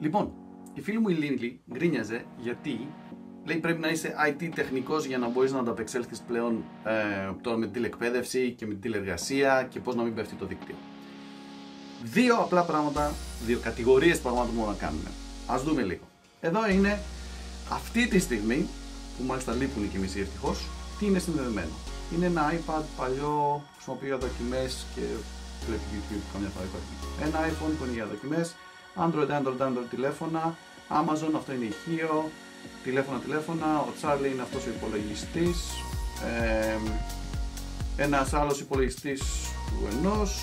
Λοιπόν, η φίλη μου η Λίνλι γκρίνιαζε γιατί λέει πρέπει να είσαι IT τεχνικός για να μπορείς να ανταπεξέλθεις πλέον ε, τώρα με την τηλεκπαίδευση και με την τηλεργασία και πώς να μην πέφτει το δίκτυο. Δύο απλά πράγματα, δύο κατηγορίες πραγμάτων που μπορούμε να κάνουμε. Ας δούμε λίγο. Εδώ είναι αυτή τη στιγμή, που μάλιστα λείπουν και μισοί ευτυχώς, τι είναι συνδεδεμένο. Είναι ένα iPad παλιό, χρησιμοποιεί για δοκιμές και βλέπει YouTube καμιά φορά υπάρχει. Ένα iPhone που είναι για δοκιμές, Android, Android, Android τηλέφωνα, Amazon, αυτό είναι ηχείο, τηλέφωνα, τηλέφωνα, ο Charlie είναι αυτός ο υπολογιστής, ε, ένας άλλος υπολογιστής του ενός,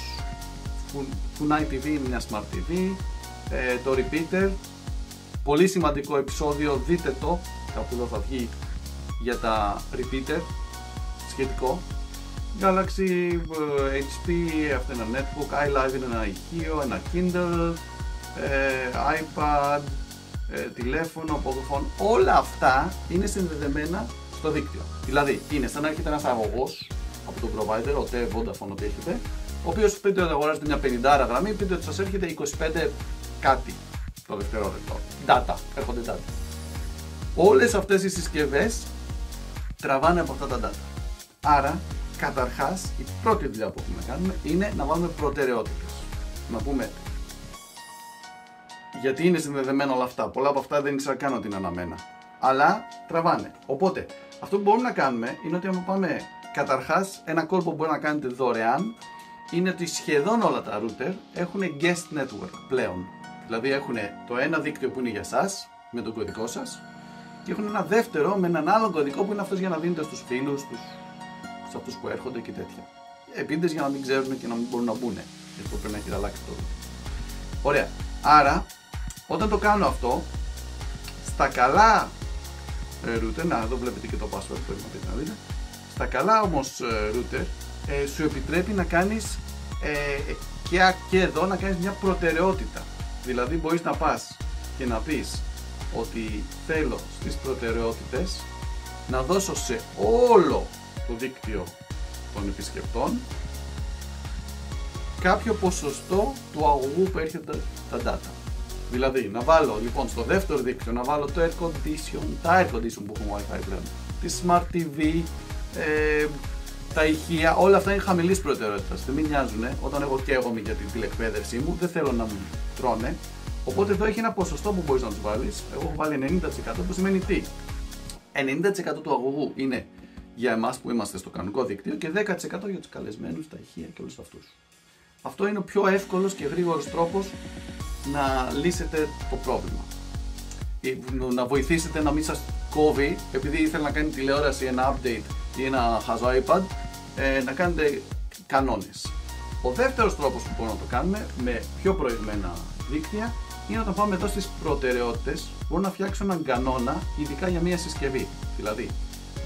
Funai TV είναι μια Smart TV, ε, το Repeater, πολύ σημαντικό επεισόδιο, δείτε το, κάπου εδώ θα βγει για τα Repeater, σχετικό. Galaxy, ε, HP, αυτό είναι ένα netbook, iLive είναι ένα ηχείο, ένα Kindle, ε, iPad, ε, τηλέφωνο, Pocophone, όλα αυτά είναι συνδεδεμένα στο δίκτυο. Δηλαδή, είναι σαν να έρχεται ένας αγωγός από τον provider, ο Vodafone, ό,τι έχετε, ο οποίος πείτε ότι αγοράζετε μια 50 γραμμή, πείτε ότι σας έρχεται 25 κάτι το δευτερόλεπτο. Data, έρχονται data. Όλες αυτές οι συσκευές τραβάνε από αυτά τα data. Άρα, καταρχάς, η πρώτη δουλειά που έχουμε να κάνουμε είναι να βάλουμε προτεραιότητες. Να πούμε γιατί είναι συνδεδεμένα όλα αυτά. Πολλά από αυτά δεν ήξερα καν ότι είναι αναμένα. Αλλά τραβάνε. Οπότε, αυτό που μπορούμε να κάνουμε είναι ότι αν πάμε καταρχάς, ένα κόλπο που μπορεί να κάνετε δωρεάν είναι ότι σχεδόν όλα τα router έχουν guest network πλέον. Δηλαδή έχουν το ένα δίκτυο που είναι για εσά με τον κωδικό σας και έχουν ένα δεύτερο με έναν άλλο κωδικό που είναι αυτός για να δίνετε στους φίλους, στου σε αυτούς που έρχονται και τέτοια. Επίτηδες για να μην ξέρουν και να μην μπορούν να μπουν. Γι' αυτό πρέπει να έχει αλλάξει το. Ωραία. Άρα όταν το κάνω αυτό, στα καλά ε, router, να εδώ βλέπετε και το password που έχετε να δείτε, στα καλά όμως ε, router ε, σου επιτρέπει να κάνεις ε, και, και εδώ να κάνεις μια προτεραιότητα. Δηλαδή μπορείς να πας και να πεις ότι θέλω στις προτεραιότητες να δώσω σε όλο το δίκτυο των επισκεπτών κάποιο ποσοστό του αγωγού που έρχεται τα data. Δηλαδή, να βάλω λοιπόν στο δεύτερο δίκτυο να βάλω το air condition, τα air condition που έχουν WiFi πλέον, τη smart TV, ε, τα ηχεία, όλα αυτά είναι χαμηλής προτεραιότητας. Δεν με νοιάζουν όταν εγώ καίγομαι για την τηλεκπαίδευσή μου, δεν θέλω να μου τρώνε. Οπότε εδώ έχει ένα ποσοστό που μπορείς να τους βάλεις. Εγώ έχω βάλει 90% που σημαίνει τι; 90% του αγωγού είναι για εμάς που είμαστε στο κανονικό δίκτυο και 10% για τους καλεσμένους, τα ηχεία και όλους αυτούς. Αυτό είναι ο πιο εύκολος και γρήγορος τρόπος να λύσετε το πρόβλημα. Να βοηθήσετε να μην σας κόβει, επειδή ήθελε να κάνει τηλεόραση, ένα update ή ένα χαζό iPad, ε, να κάνετε κανόνες. Ο δεύτερος τρόπος που μπορούμε να το κάνουμε με πιο προηγμένα δίκτυα είναι όταν πάμε εδώ στις προτεραιότητες μπορώ να φτιάξω έναν κανόνα ειδικά για μια συσκευή. Δηλαδή,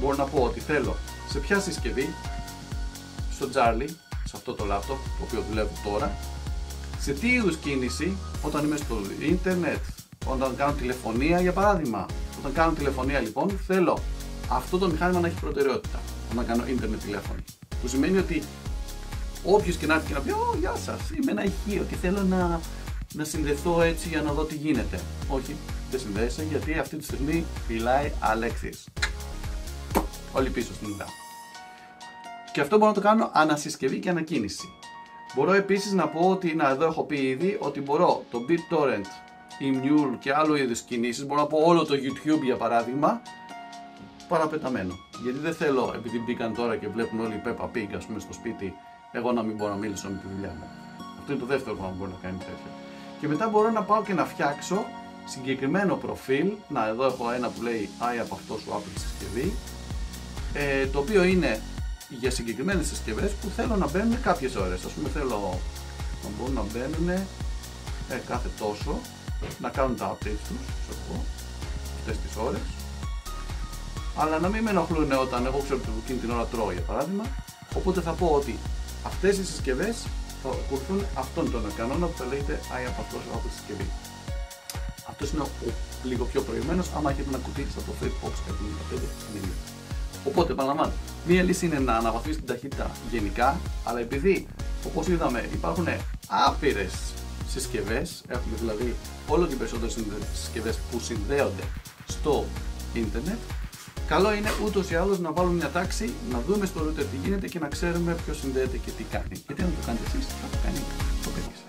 μπορώ να πω ότι θέλω σε ποια συσκευή, στο Charlie, σε αυτό το laptop το οποίο δουλεύω τώρα, σε τι είδους κίνηση, όταν είμαι στο ίντερνετ, όταν κάνω τηλεφωνία για παράδειγμα. Όταν κάνω τηλεφωνία λοιπόν, θέλω αυτό το μηχάνημα να έχει προτεραιότητα όταν κάνω ίντερνετ τηλέφωνο. Που σημαίνει ότι όποιος και να έρθει και να πει: Ω, γεια σας, είμαι ένα ηχείο και θέλω να, να συνδεθώ έτσι για να δω τι γίνεται. Όχι, δεν συνδέεσαι γιατί αυτή τη στιγμή φυλάει Αλέξης. Όλοι πίσω στην ιδέα. Και αυτό μπορώ να το κάνω ανασυσκευή και ανακίνηση. Μπορώ επίσης να πω ότι, να εδώ έχω πει ήδη, ότι μπορώ το BitTorrent, η Mule και άλλου είδους κινήσεις, μπορώ να πω όλο το YouTube για παράδειγμα, παραπεταμένο. Γιατί δεν θέλω, επειδή μπήκαν τώρα και βλέπουν όλοι οι Peppa Pig ας πούμε στο σπίτι, εγώ να μην μπορώ να μιλήσω με τη δουλειά μου. Αυτό είναι το δεύτερο πράγμα που μπορεί να κάνει τέτοιο. Και μετά μπορώ να πάω και να φτιάξω συγκεκριμένο προφίλ. Να, εδώ έχω ένα που λέει I από αυτό σου Apple συσκευή. Ε, το οποίο είναι για συγκεκριμένες συσκευές που θέλω να μπαίνουν κάποιες ώρες. Ας πούμε θέλω να μπορούν να μπαίνουν ε, κάθε τόσο, να κάνουν τα updates τους, σε αυτό, αυτές τις ώρες. Αλλά να μην με ενοχλούν όταν εγώ ξέρω ότι εκείνη την ώρα τρώω για παράδειγμα. Οπότε θα πω ότι αυτές οι συσκευές θα ακολουθούν αυτόν τον κανόνα που θα λέγεται I από αυτός από τη συσκευή. Αυτός είναι ο, λίγο πιο προηγμένος. Άμα έχετε ένα κουτί από το Fitbox 195 Οπότε, επαναλαμβάνω, μία λύση είναι να αναβαθμίσεις την ταχύτητα γενικά, αλλά επειδή, όπως είδαμε, υπάρχουν άπειρες συσκευές. Έχουμε δηλαδή όλο και περισσότερες συσκευές που συνδέονται στο ίντερνετ. Καλό είναι ούτως ή άλλως να βάλουμε μια τάξη, να δούμε στο router τι γίνεται και να ξέρουμε ποιος συνδέεται και τι κάνει. Γιατί αν το κάνετε εσείς, θα το κάνει το παιδί σας.